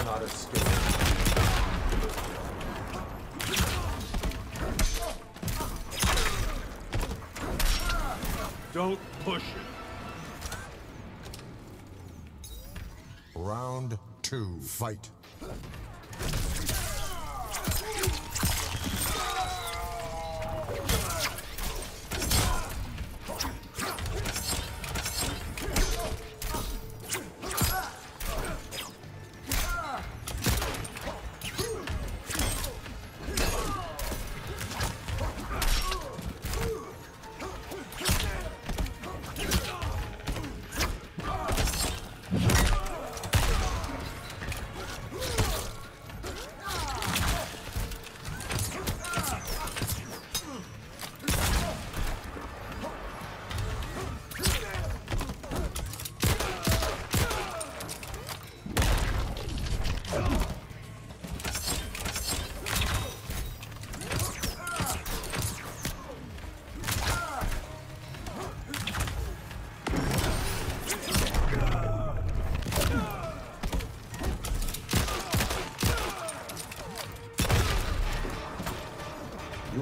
cannot escape. Don't push it. Round two, fight.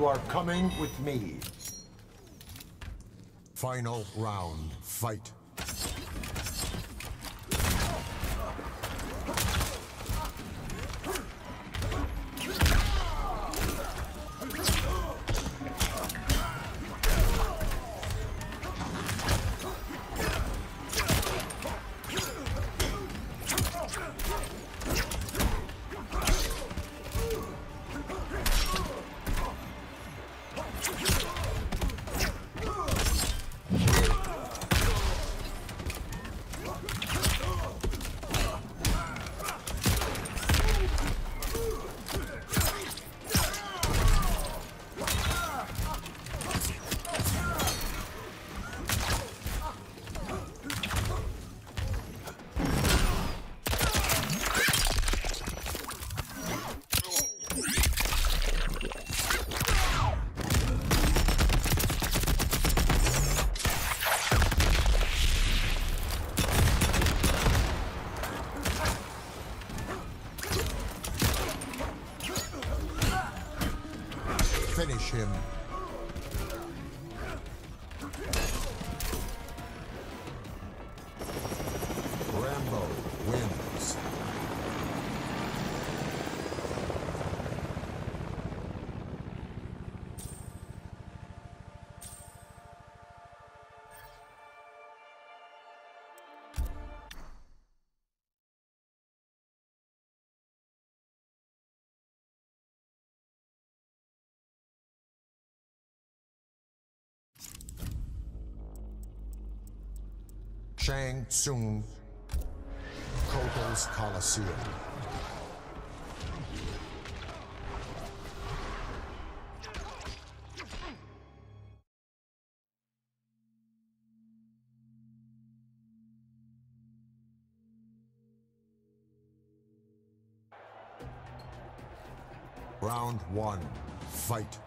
Are coming with me. Final round, fight. Finish Shang Tsung, Kotal's Coliseum. Round one, fight.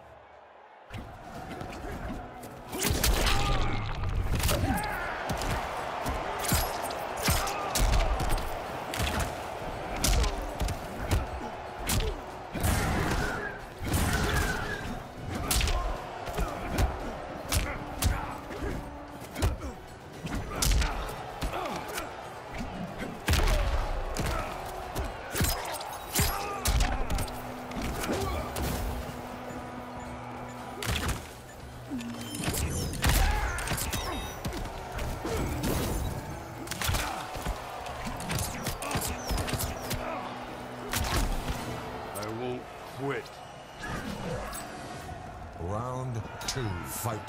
Round two, fight.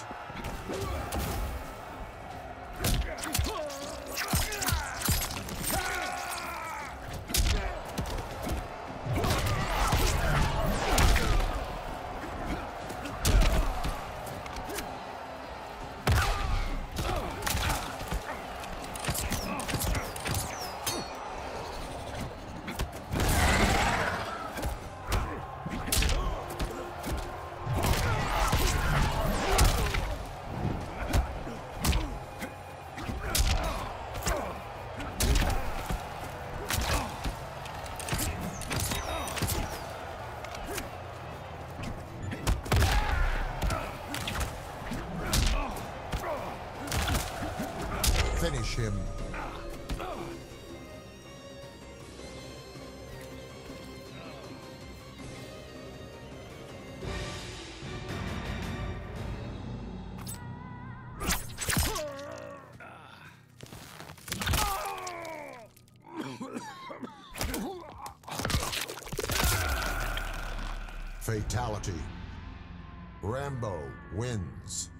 Finish him. Fatality. Rambo wins.